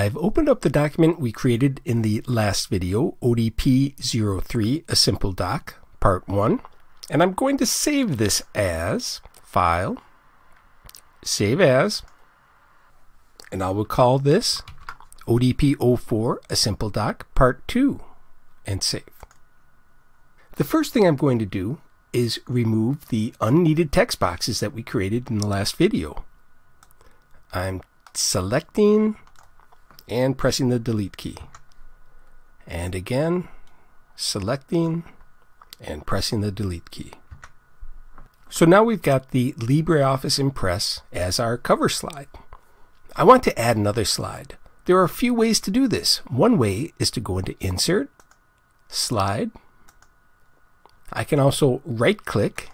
I've opened up the document we created in the last video, ODP03, a simple doc, part 1. And I'm going to save this as File, Save As, and I will call this ODP04, a simple doc, part 2, and save. The first thing I'm going to do is remove the unneeded text boxes that we created in the last video. I'm selecting and pressing the delete key. And again, selecting and pressing the delete key. So now we've got the LibreOffice Impress as our cover slide. I want to add another slide. There are a few ways to do this. One way is to go into Insert, Slide. I can also right click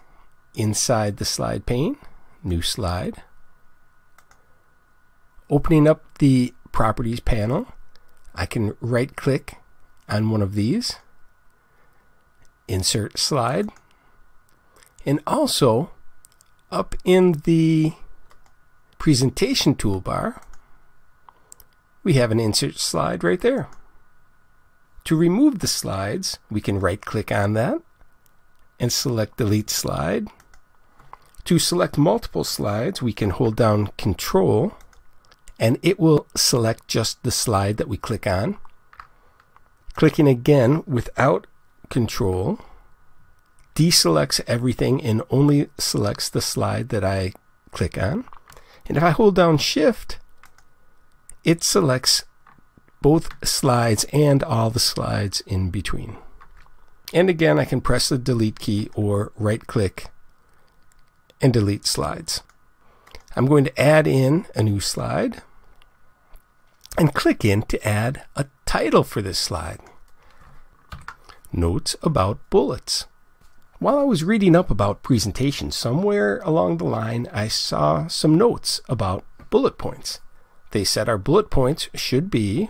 inside the slide pane, New Slide. Opening up the Properties panel, I can right click on one of these, Insert Slide, and also up in the Presentation toolbar, we have an Insert Slide right there. To remove the slides, we can right click on that and select Delete Slide. To select multiple slides, we can hold down Control and it will select just the slide that we click on. Clicking again without Control deselects everything and only selects the slide that I click on. And if I hold down Shift, it selects both slides and all the slides in between. And again, I can press the delete key or right click and delete slides. I'm going to add in a new slide and click in to add a title for this slide. Notes about bullets. While I was reading up about presentations, somewhere along the line I saw some notes about bullet points. They said our bullet points should be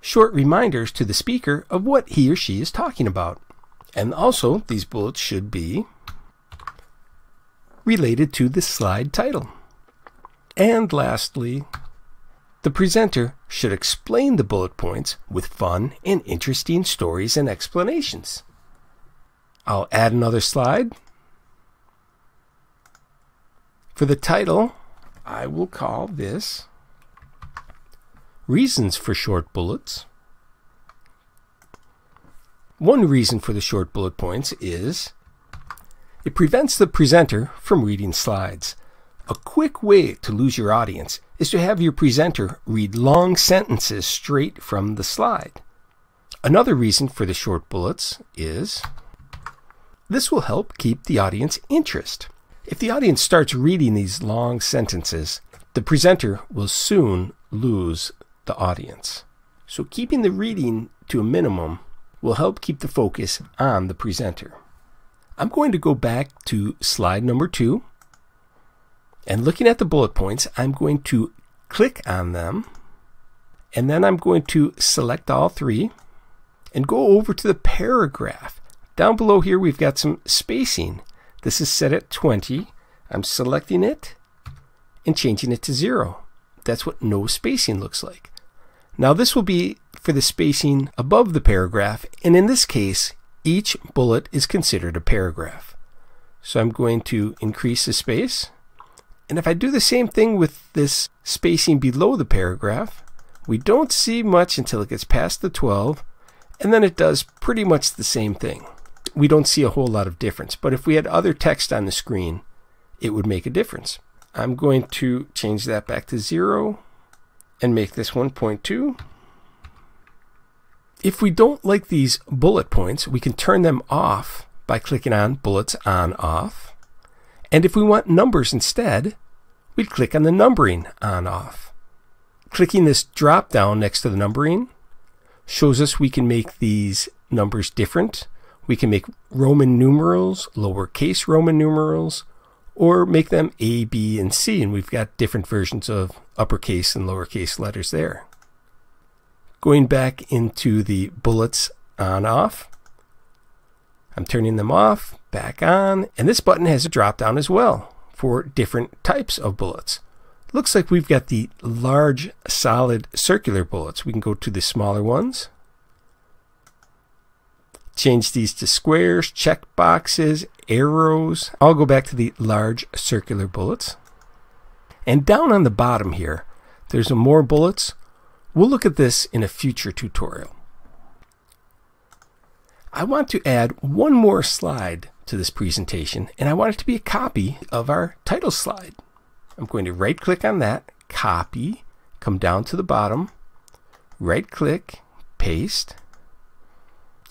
short reminders to the speaker of what he or she is talking about. And also, these bullets should be related to the slide title. And lastly, the presenter should explain the bullet points with fun and interesting stories and explanations. I'll add another slide. For the title, I will call this Reasons for Short Bullets. One reason for the short bullet points is it prevents the presenter from reading slides. A quick way to lose your audience is to have your presenter read long sentences straight from the slide. Another reason for the short bullets is this will help keep the audience interest. If the audience starts reading these long sentences, the presenter will soon lose the audience. So keeping the reading to a minimum will help keep the focus on the presenter. I'm going to go back to slide number two. And looking at the bullet points, I'm going to click on them. And then I'm going to select all three and go over to the paragraph. Down below here, we've got some spacing. This is set at 20. I'm selecting it and changing it to zero. That's what no spacing looks like. Now this will be for the spacing above the paragraph, and in this case, each bullet is considered a paragraph. So I'm going to increase the space. And if I do the same thing with this spacing below the paragraph, we don't see much until it gets past the 12, and then it does pretty much the same thing. We don't see a whole lot of difference, but if we had other text on the screen, it would make a difference. I'm going to change that back to 0 and make this 1.2. If we don't like these bullet points, we can turn them off by clicking on Bullets On Off. And if we want numbers instead, we'd click on the numbering on off. Clicking this drop down next to the numbering shows us we can make these numbers different. We can make Roman numerals, lowercase Roman numerals, or make them A, B, and C, and we've got different versions of uppercase and lowercase letters there. Going back into the bullets on off, I'm turning them off, back on, and this button has a drop down as well for different types of bullets. looks like we've got the large, solid, circular bullets. We can go to the smaller ones. Change these to squares, check boxes, arrows. I'll go back to the large circular bullets. And down on the bottom here, there's more bullets. We'll look at this in a future tutorial. I want to add one more slide to this presentation, and I want it to be a copy of our title slide. I'm going to right click on that, copy, come down to the bottom, right click, paste.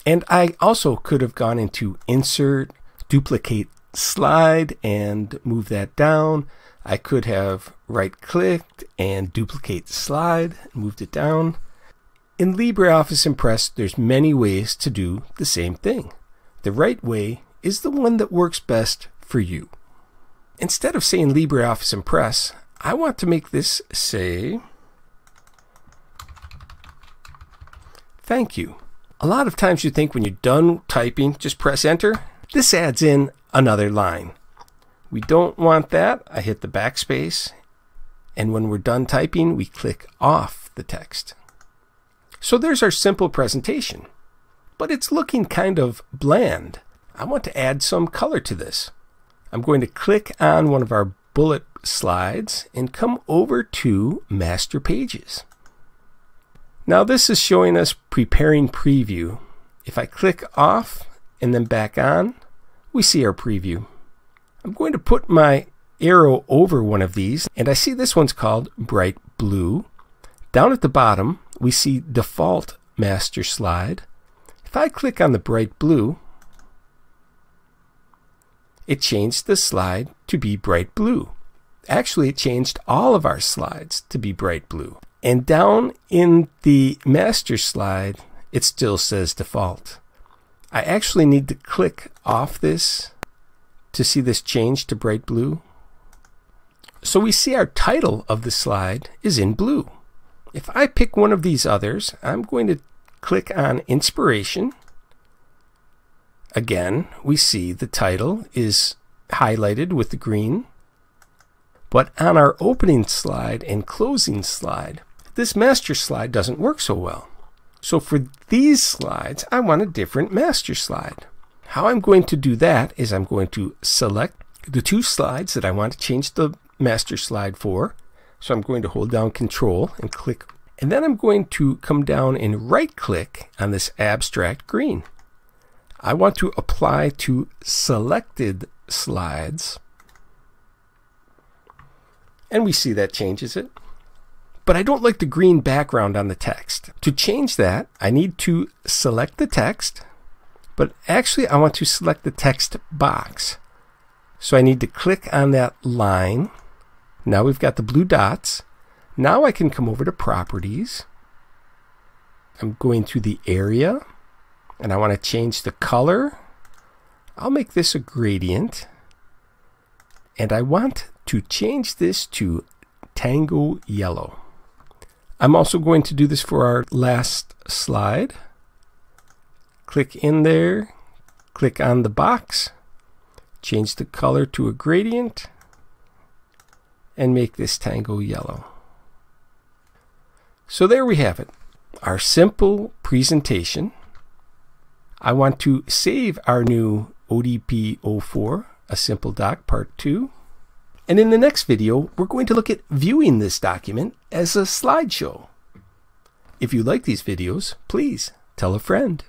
And I also could have gone into insert, duplicate slide and move that down. I could have right clicked and duplicate slide, moved it down. In LibreOffice Impress, there's many ways to do the same thing. The right way is the one that works best for you. Instead of saying LibreOffice Impress, I want to make this say, thank you. A lot of times you think when you're done typing, just press enter. This adds in another line. We don't want that. I hit the backspace. And when we're done typing, we click off the text. So there's our simple presentation. But it's looking kind of bland. I want to add some color to this. I'm going to click on one of our bullet slides and come over to Master Pages. Now this is showing us preparing preview. If I click off and then back on, we see our preview. I'm going to put my arrow over one of these and I see this one's called bright blue. Down at the bottom, we see default master slide. If I click on the bright blue, it changed the slide to be bright blue. Actually, it changed all of our slides to be bright blue. And down in the master slide, it still says default. I actually need to click off this to see this change to bright blue. So we see our title of the slide is in blue. If I pick one of these others, I'm going to click on Inspiration. Again, we see the title is highlighted with the green. But on our opening slide and closing slide, this master slide doesn't work so well. So for these slides, I want a different master slide. How I'm going to do that is I'm going to select the two slides that I want to change the master slide for. So I'm going to hold down control and click and then I'm going to come down and right click on this abstract green. I want to apply to selected slides and we see that changes it but I don't like the green background on the text. To change that, I need to select the text, but actually I want to select the text box. So I need to click on that line. Now we've got the blue dots. Now I can come over to Properties. I'm going to the area, and I want to change the color. I'll make this a gradient. And I want to change this to Tango Yellow. I'm also going to do this for our last slide. Click in there, click on the box, change the color to a gradient, and make this tango yellow. So there we have it, our simple presentation. I want to save our new ODP 04, a simple doc part 2. And in the next video, we're going to look at viewing this document as a slideshow. If you like these videos, please tell a friend.